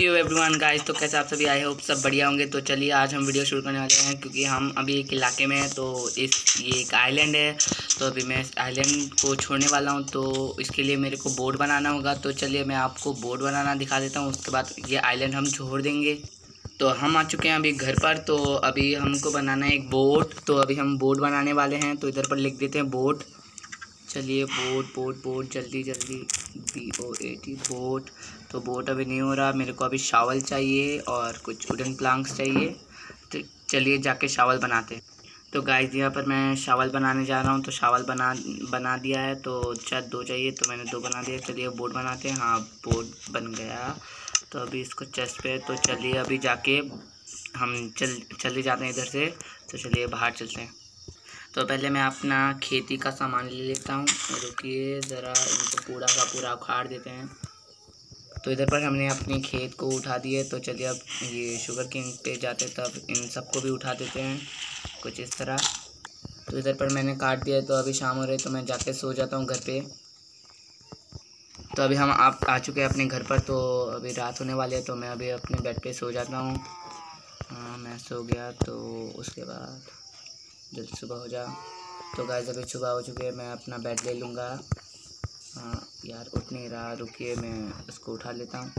You everyone guys तो कैसे आप सभी? आए होप सब बढ़िया होंगे। तो चलिए, आज हम वीडियो शुरू करने वाले हैं क्योंकि हम अभी एक इलाके में हैं तो इस, ये एक आइलैंड है। तो अभी मैं इस आइलैंड को छोड़ने वाला हूँ तो इसके लिए मेरे को बोर्ड बनाना होगा। तो चलिए, मैं आपको बोर्ड बनाना दिखा देता हूँ। उसके बाद ये आइलैंड हम छोड़ देंगे। तो हम आ चुके हैं अभी घर पर। तो अभी हमको बनाना है एक बोट तो अभी हम बोट बनाने वाले हैं। तो इधर पर लिख देते हैं बोट चलिए बोट बोट बोट जल्दी जल्दी। B O A T boat तो बोट अभी नहीं हो रहा, मेरे को अभी शावल चाहिए और कुछ वुडन प्लांक्स चाहिए। तो चलिए जाके शावल बनाते हैं। तो गाइस यहाँ पर मैं शावल बनाने जा रहा हूँ तो शावल बना बना दिया है तो शायद दो चाहिए तो मैंने दो बना दिया चलिए बोट बनाते हैं। हाँ बोट बन गया। तो अभी इसको चेस्ट पे तो चलिए अभी जाके हम चल चले जाते हैं इधर से। तो चलिए बाहर चलते हैं। तो पहले मैं अपना खेती का सामान ले लेता हूँ। रुकिए ज़रा, इनको पूरा का पूरा उखाड़ देते हैं। तो इधर पर हमने अपने खेत को उठा दिए। तो चलिए अब ये शुगर किंग पे जाते तब इन सबको भी उठा देते हैं, कुछ इस तरह। तो इधर पर मैंने काट दिया तो अभी शाम हो रही तो मैं जाके सो जाता हूँ घर पे। तो अभी हम आप, आ चुके हैं अपने घर पर तो अभी रात होने वाली है तो मैं अभी अपने बेड पे सो जाता हूँ। हाँ मैं सो गया तो उसके बाद जल्दी सुबह हो जा। तो गाय अभी सुबह हो चुकी है, मैं अपना बेड ले लूँगा। हाँ यार, उठ नहीं रहा, रुकिए, मैं उसको उठा लेता हूँ।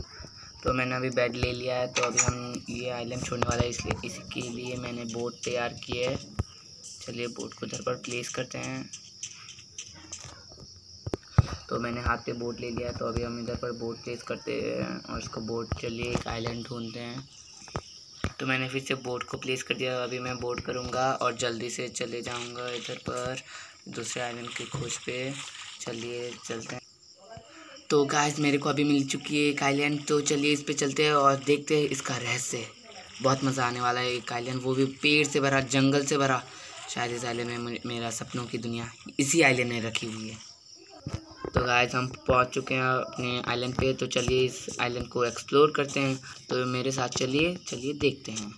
तो मैंने अभी बेड ले लिया है तो अभी हम ये आइलैंड छोड़ने वाला है, इसलिए, इसके लिए मैंने बोट तैयार की है। चलिए बोट को इधर पर प्लेस करते हैं। तो मैंने हाथ पे बोट ले लिया तो अभी हम इधर पर बोट प्लेस करते हैं और इसको बोट चलिए, एक आइलैंड ढूंढते हैं। तो मैंने फिर से बोर्ड को प्लेस कर दिया। अभी मैं बोर्ड करूँगा और जल्दी से चले जाऊँगा इधर पर, दूसरे आइलैंड की खोज पे। चलिए, चलते हैं। तो गाइस मेरे को अभी मिल चुकी है एक आइलैंड तो चलिए इस पर चलते हैं और देखते हैं इसका रहस्य। बहुत मज़ा आने वाला है एक आइलैंड। वो भी पेड़ से भरा, जंगल से भरा। शायद इस आइलैंड में मेरा सपनों की दुनिया इसी आइलैंड में रखी हुई है। तो गाइस हम पहुँच चुके हैं अपने आइलैंड पे तो चलिए इस आइलैंड को एक्सप्लोर करते हैं। तो मेरे साथ चलिए चलिए देखते हैं।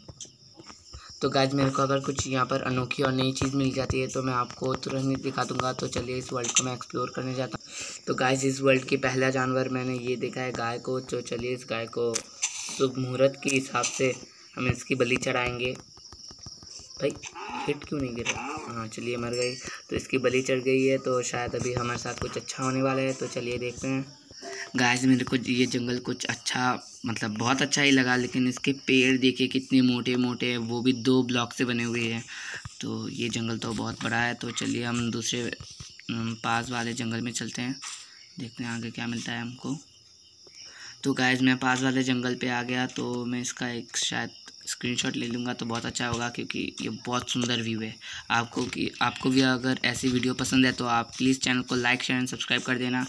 तो गाइज़ मेरे को अगर कुछ यहाँ पर अनोखी और नई चीज़ मिल जाती है तो मैं आपको तुरंत दिखा दूँगा। तो चलिए इस वर्ल्ड को मैं एक्सप्लोर करने जाता हूँ। तो गाइज़ इस वर्ल्ड की पहला जानवर मैंने ये देखा है, गाय को। तो चलिए इस गाय को शुभ मुहूर्त के हिसाब से हम इसकी बलि चढ़ाएँगे। भाई हिट क्यों नहीं गिरा? हाँ चलिए मर गई। तो इसकी बलि चढ़ गई है तो शायद अभी हमारे साथ कुछ अच्छा होने वाला है तो चलिए देखते हैं। गाय से मेरे को ये जंगल कुछ अच्छा मतलब बहुत अच्छा ही लगा, लेकिन इसके पेड़ देखिए कितने मोटे मोटे हैं, वो भी दो ब्लॉक से बने हुए हैं। तो ये जंगल तो बहुत बड़ा है तो चलिए हम दूसरे पास वाले जंगल में चलते हैं। देखते हैं आगे क्या मिलता है हमको। तो गाइज़ मैं पास वाले जंगल पे आ गया तो मैं इसका एक शायद स्क्रीनशॉट ले लूँगा तो बहुत अच्छा होगा, क्योंकि ये बहुत सुंदर व्यू है। आपको कि, आपको भी अगर ऐसी वीडियो पसंद है तो आप प्लीज़ चैनल को लाइक शेयर एंड सब्सक्राइब कर देना।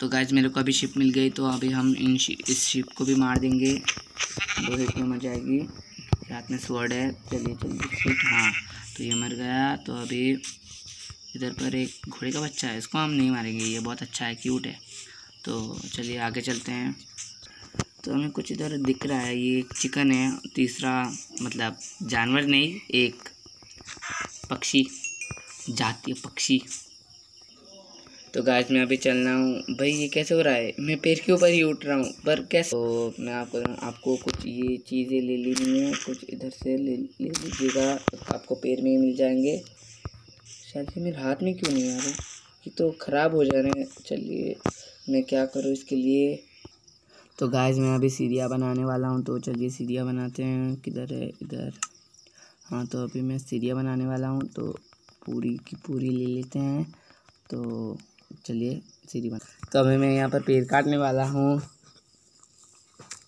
तो गाइज़ मेरे को अभी शिप मिल गई तो अभी हम इन इस शिप को भी मार देंगे। दो हिट में मर जाएगी। रात में स्वर्ड है, चलिए चलिए शिप हाँ तो ये मर गया तो अभी इधर पर एक घोड़े का बच्चा है, इसको हम नहीं मारेंगे, ये बहुत अच्छा है क्यूट है। तो चलिए आगे चलते हैं। तो हमें कुछ इधर दिख रहा है, ये एक चिकन है, तीसरा मतलब जानवर नहीं, एक पक्षी, जातीय पक्षी। तो गाइस मैं अभी चल रहा हूँ। भाई, ये कैसे हो रहा है? मैं पेड़ के ऊपर ही उठ रहा हूँ, पर कैसे? तो मैं आपको आपको कुछ ये चीज़ें ले लेनी है, कुछ इधर से ले ले लीजिएगा, आपको पेड़ में ही मिल जाएँगे। शायद ये मेरे हाथ में क्यों नहीं आ रहे? ये तो ख़राब हो जा रहे हैं। चलिए। मैं क्या करूँ इसके लिए? तो गाइस मैं अभी सीढ़ियाँ बनाने वाला हूँ तो चलिए सीढ़ियाँ बनाते हैं। किधर है? इधर। हाँ तो अभी मैं सीढ़ियाँ बनाने वाला हूँ तो पूरी की पूरी ले लेते हैं। तो चलिए सीढ़ी बना तो अभी मैं यहाँ पर पेड़ काटने वाला हूँ।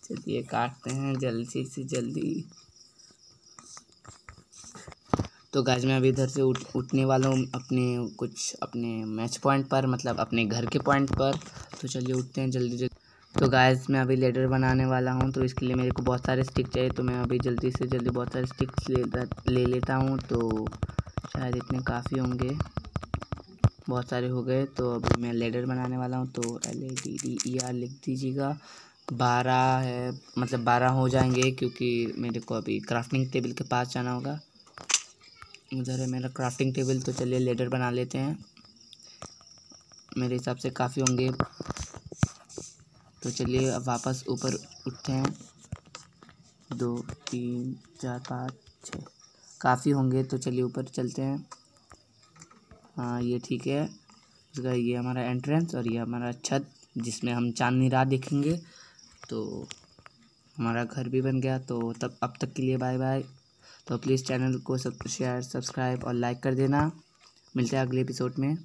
चलिए काटते हैं जल्दी से जल्दी। तो गाइज़ मैं अभी इधर से उठ उठने वाला हूँ अपने कुछ अपने मैच पॉइंट पर मतलब अपने घर के पॉइंट पर। तो चलिए उठते हैं जल्दी जल्दी। तो गाइस मैं अभी लेडर बनाने वाला हूँ तो इसके लिए मेरे को बहुत सारे स्टिक चाहिए तो मैं अभी जल्दी से जल्दी बहुत सारे स्टिक्स ले ले लेता हूँ तो शायद इतने काफ़ी होंगे। बहुत सारे हो गए तो अभी मैं लेडर बनाने वाला हूँ तो L A D D E R लिख दीजिएगा। बारह है मतलब बारह हो जाएँगे, क्योंकि मेरे को अभी क्राफ्टिंग टेबल के पास जाना होगा। उधर है मेरा क्राफ्टिंग टेबल तो चलिए लेडर बना लेते हैं। मेरे हिसाब से काफ़ी होंगे। तो चलिए अब वापस ऊपर उठते हैं। दो, तीन, चार, पाँच छः काफ़ी होंगे तो चलिए ऊपर चलते हैं। हाँ ये ठीक है। उसका ये हमारा एंट्रेंस और ये हमारा छत, जिसमें हम चांदनी रात देखेंगे। तो हमारा घर भी बन गया। तो तब, अब तक के लिए बाय बाय तो प्लीज़ चैनल को सब शेयर सब्सक्राइब और लाइक कर देना। मिलते हैं अगले एपिसोड में।